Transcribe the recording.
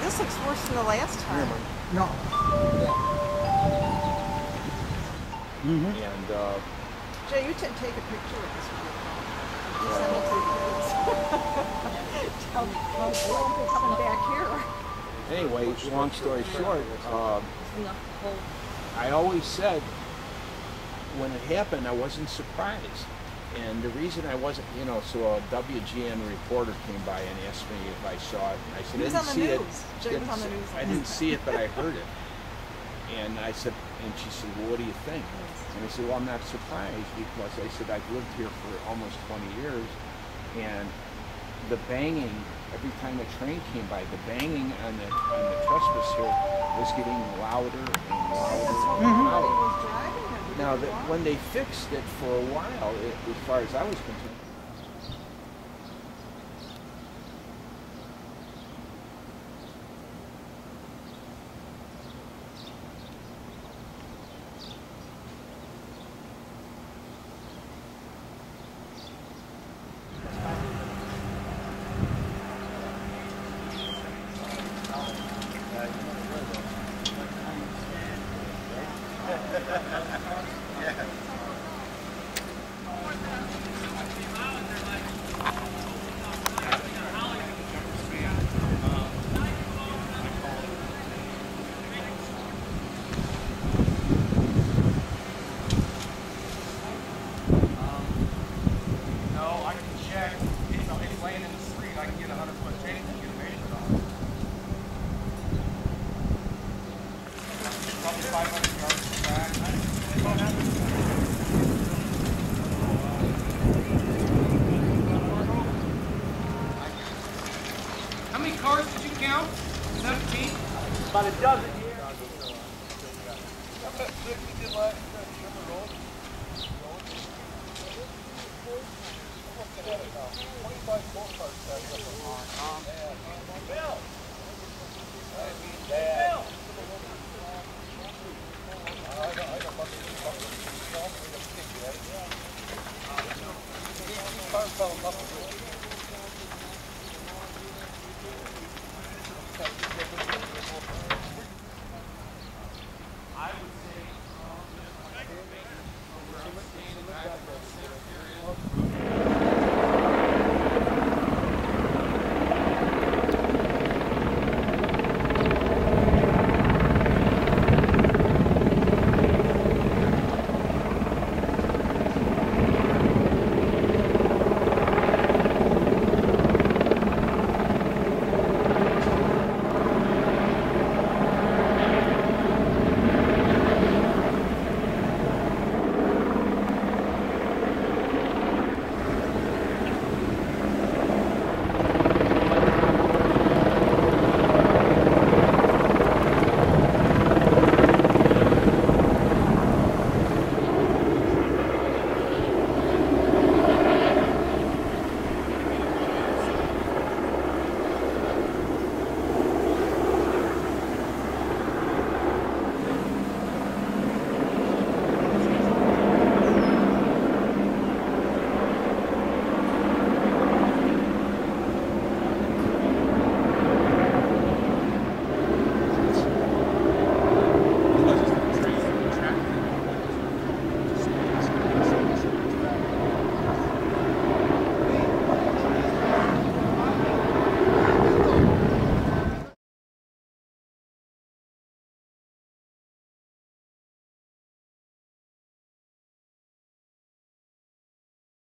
This looks worse than the last time. No. Yeah. Mm -hmm. And, uh, you should take a picture of this one. You send it to the kids. Tell them, coming back here. Anyway, long story short, uh, I always said when it happened, I wasn't surprised. And the reason I wasn't, you know, so a WGN reporter came by and asked me if I saw it. And I said, I didn't see it. news. Jay was Didn't see- I didn't see it, but I heard it. And I said, and she said, well, what do you think? And I said, well, I'm not surprised because I said, I've lived here for almost 20 years. And the banging, every time a train came by, the banging on the, on the trestle here was getting louder and louder and louder. Was driving or did Now, that when they fixed it for a while, it, as far as I was concerned, About a dozen years.